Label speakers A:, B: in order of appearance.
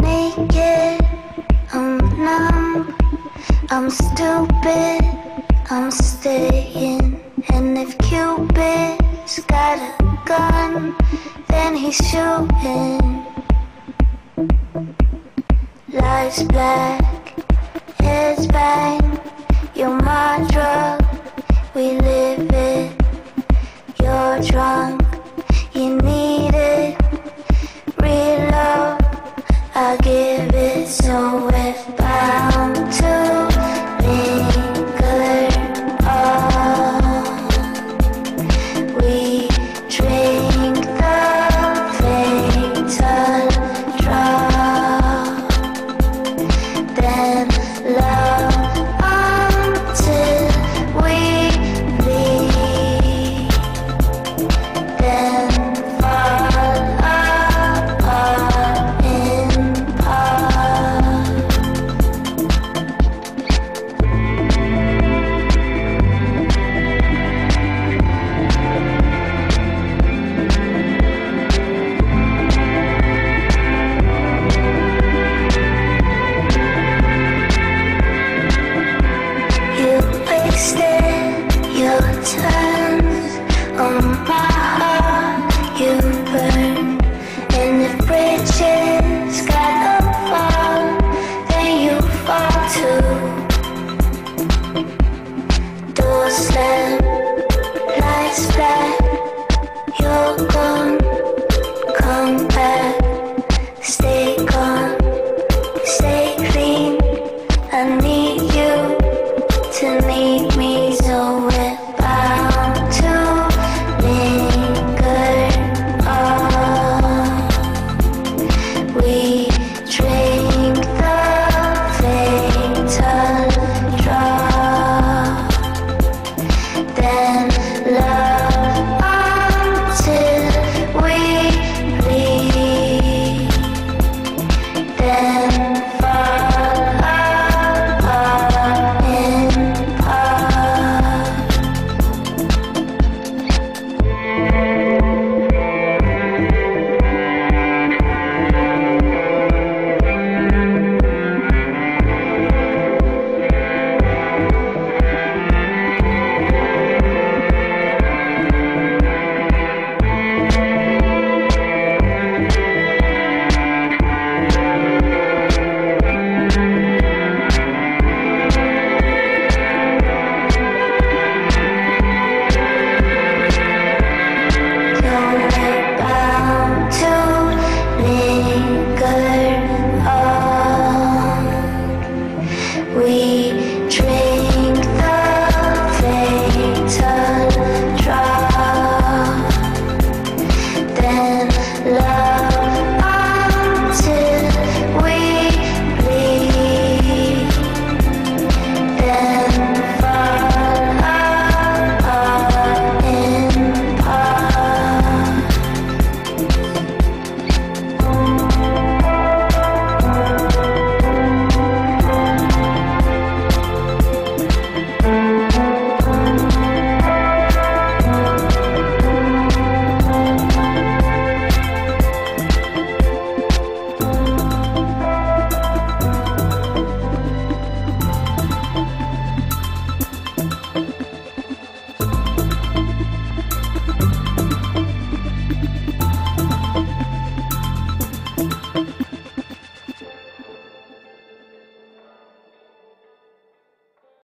A: naked, I'm numb, I'm stupid, I'm staying. And if Cupid's got a gun, then he's shooting. Life's black, heads bang, you're my drug, we live it, you're drunk. So